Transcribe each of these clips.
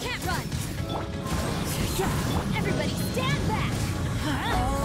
Can't run! Everybody stand back! Huh?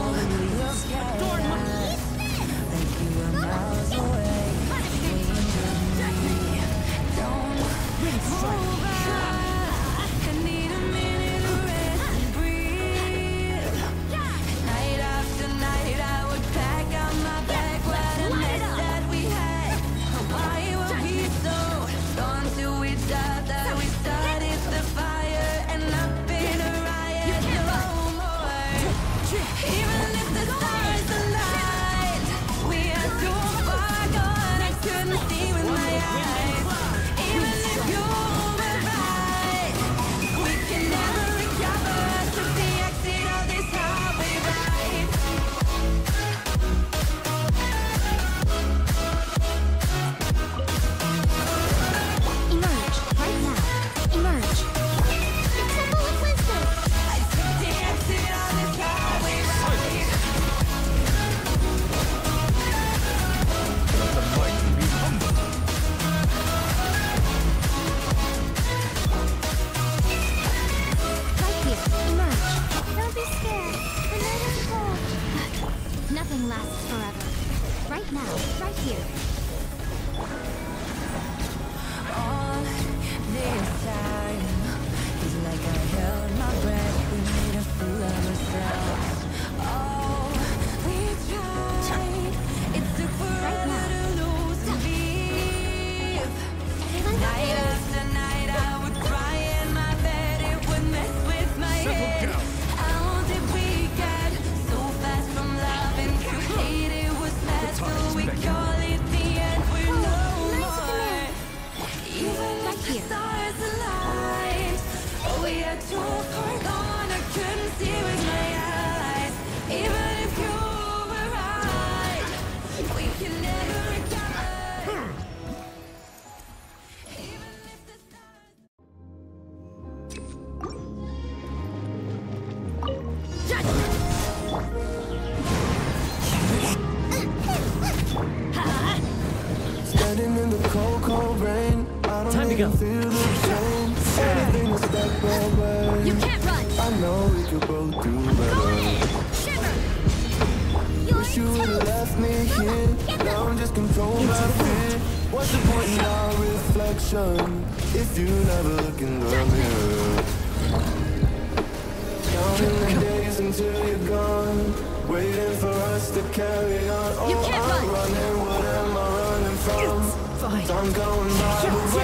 go. You can't run. I know we could both do better. Go ahead. If you never look in the mirror? Counting the days until you're gone. Waiting for us to carry on. Oh, I'm running. What am I running from? It's fine. Time going by.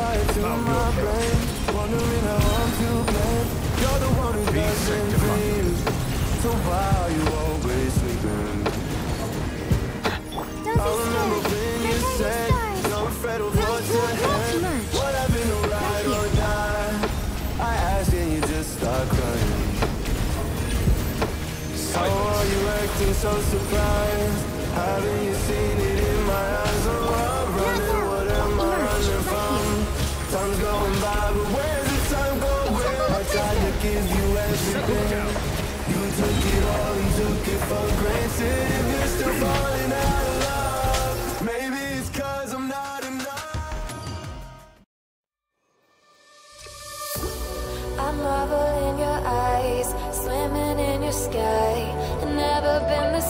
fire to my brain Wondering how I'm to blame. You're the one who does in dreams So why are you always sleeping? Don't be scared, they're kind stars Not afraid of what's ahead What happened to right or die? I asked and you just start crying. So are oh, you acting so surprised? Haven't you seen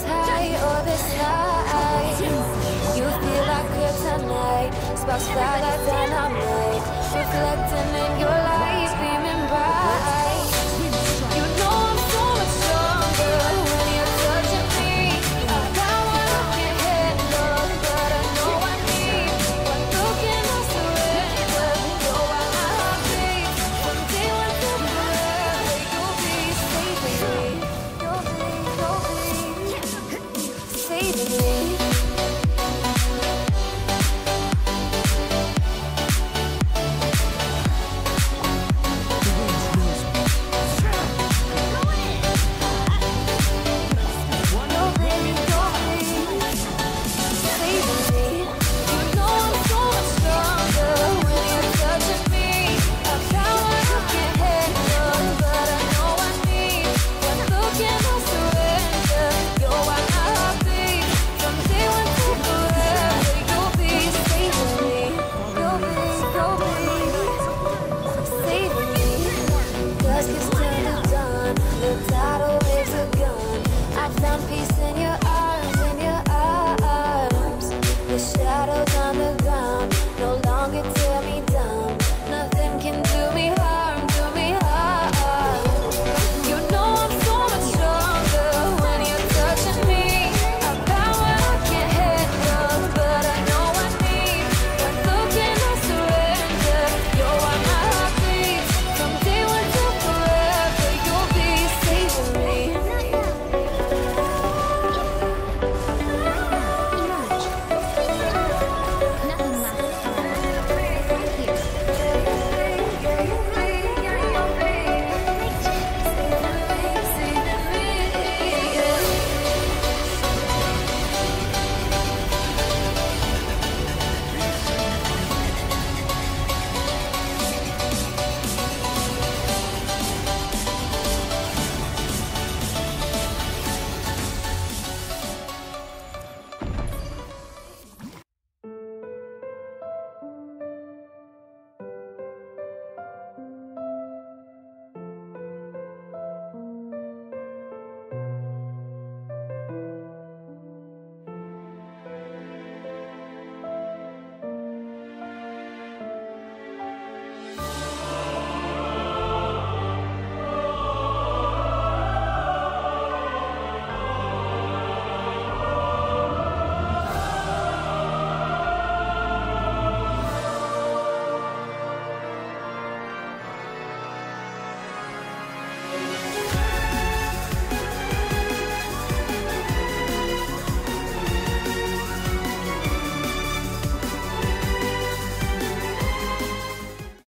this high, oh this high You feel like kryptonite Sparks fly like dynamite.